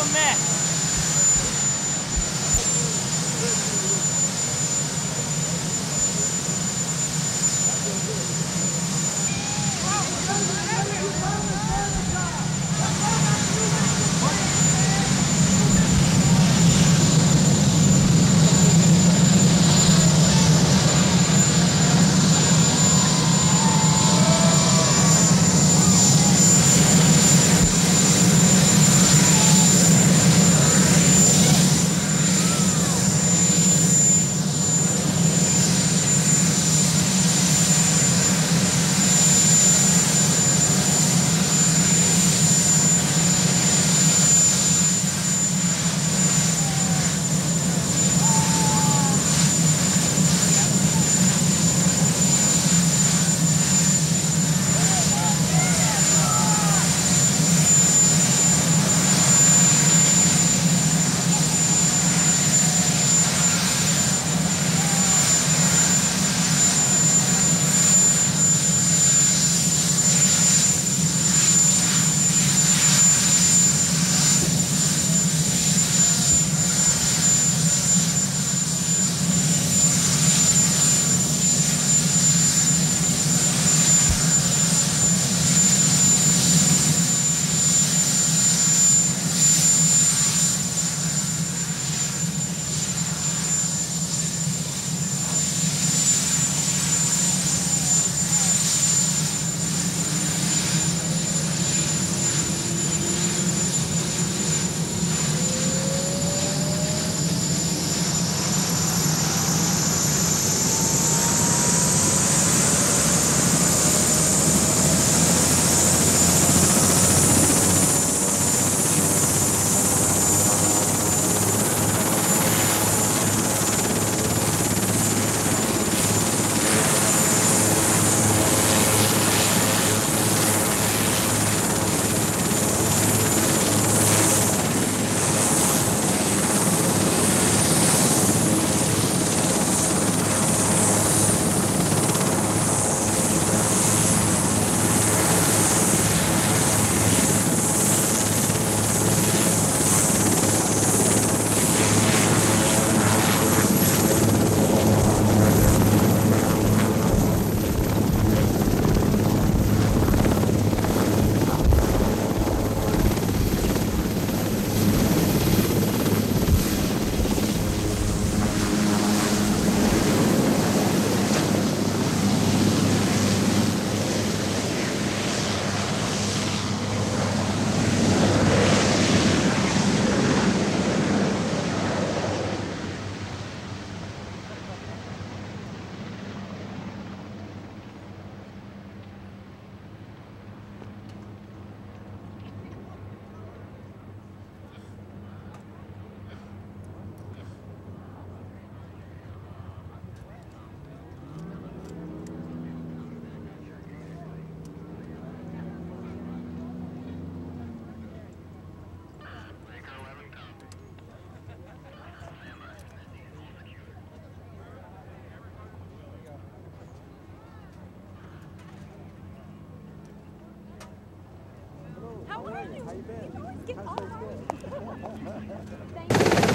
本目。How you been? Thank you.